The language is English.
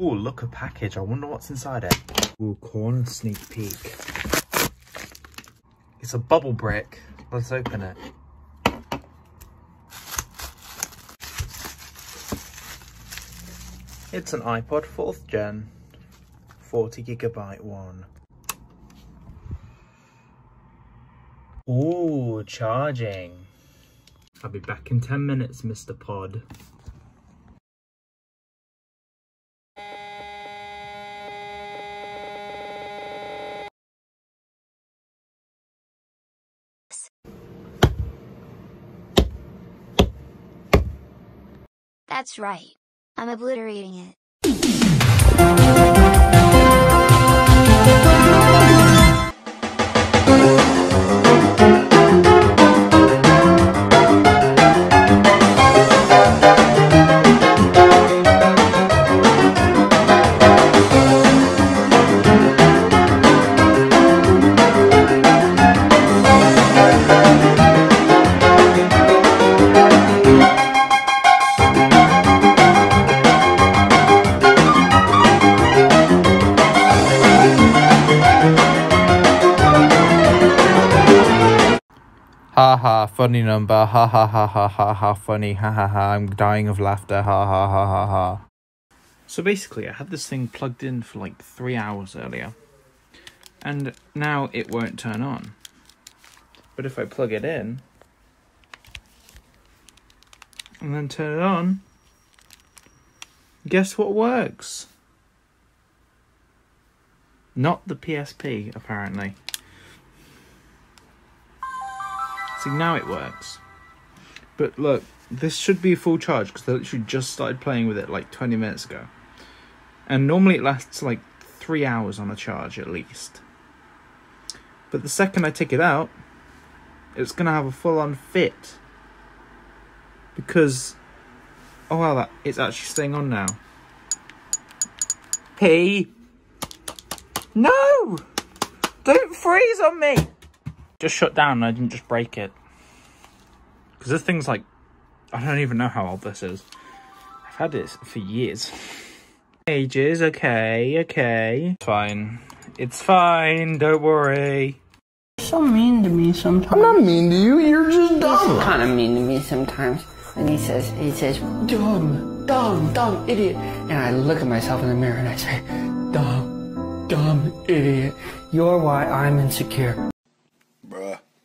Oh, look a package. I wonder what's inside it. Ooh, corner sneak peek. It's a bubble brick. Let's open it. It's an iPod 4th gen. 40 gigabyte one. Ooh, charging. I'll be back in 10 minutes, Mr. Pod. That's right. I'm obliterating it. Ha ha, funny number. Ha ha ha ha ha ha, funny. Ha ha ha, I'm dying of laughter. Ha ha ha ha ha. So basically, I had this thing plugged in for like three hours earlier. And now it won't turn on. But if I plug it in, and then turn it on, guess what works? Not the PSP, apparently. See, now it works. But look, this should be a full charge because I literally just started playing with it like 20 minutes ago. And normally it lasts like three hours on a charge at least. But the second I take it out, it's going to have a full on fit. Because, oh wow, that it's actually staying on now. P. No! Don't freeze on me! Just shut down and I didn't just break it. Because this thing's like, I don't even know how old this is. I've had it for years. Ages, okay, okay. It's fine. It's fine, don't worry. so mean to me sometimes. I'm not mean to you, you're just dumb. kind of mean to me sometimes. And he says, he says, dumb, dumb, dumb idiot. And I look at myself in the mirror and I say, dumb, dumb idiot. You're why I'm insecure.